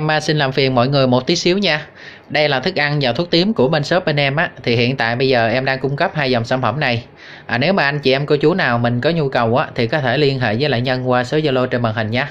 em à, xin làm phiền mọi người một tí xíu nha. Đây là thức ăn và thuốc tím của bên shop bên em á. Thì hiện tại bây giờ em đang cung cấp hai dòng sản phẩm này. À, nếu mà anh chị em cô chú nào mình có nhu cầu á thì có thể liên hệ với lại nhân qua số zalo trên màn hình nhé